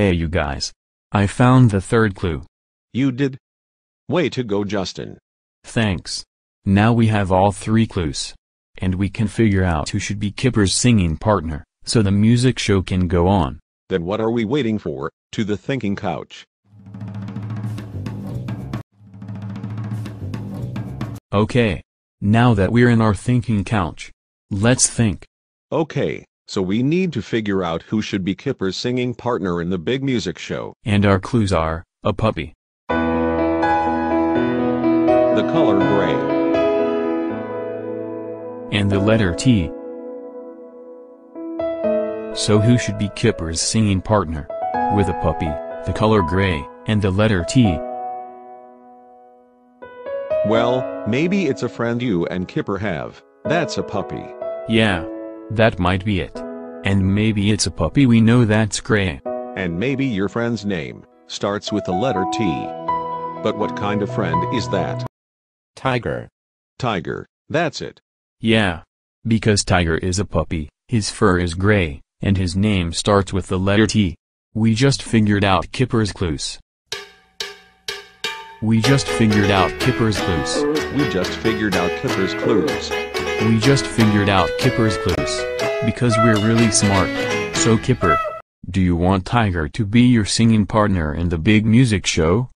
Hey you guys. I found the third clue. You did? Way to go Justin. Thanks. Now we have all three clues. And we can figure out who should be Kipper's singing partner, so the music show can go on. Then what are we waiting for? To the thinking couch. Okay. Now that we're in our thinking couch. Let's think. Okay, so we need to figure out who should be Kipper's singing partner in the big music show. And our clues are, a puppy, The color gray. and the letter T. So who should be Kipper's singing partner? With a puppy, the color gray, and the letter T. Well, maybe it's a friend you and Kipper have. That's a puppy. Yeah. That might be it. And maybe it's a puppy we know that's gray. And maybe your friend's name starts with the letter T. But what kind of friend is that? Tiger. Tiger. That's it. Yeah. Because Tiger is a puppy, his fur is gray, and his name starts with the letter T. We just figured out Kipper's clues. We just figured out Kipper's clues. We just figured out Kipper's clues. We just figured out Kipper's clues. Because we're really smart. So Kipper, do you want Tiger to be your singing partner in the big music show?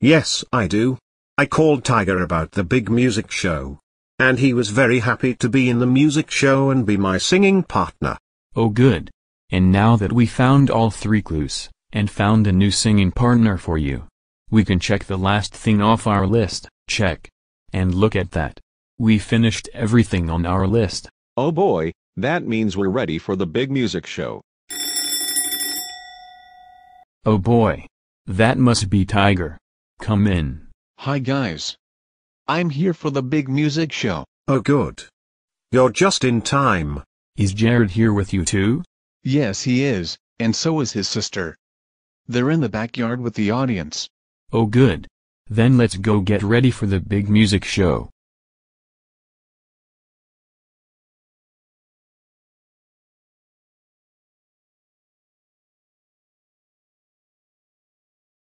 Yes, I do. I called Tiger about the big music show. And he was very happy to be in the music show and be my singing partner. Oh good. And now that we found all three clues, and found a new singing partner for you, we can check the last thing off our list, check. And look at that. We finished everything on our list. Oh boy, that means we're ready for the big music show. Oh boy. That must be Tiger. Come in. Hi guys. I'm here for the big music show. Oh good. You're just in time. Is Jared here with you too? Yes he is, and so is his sister. They're in the backyard with the audience. Oh good. Then let's go get ready for the big music show.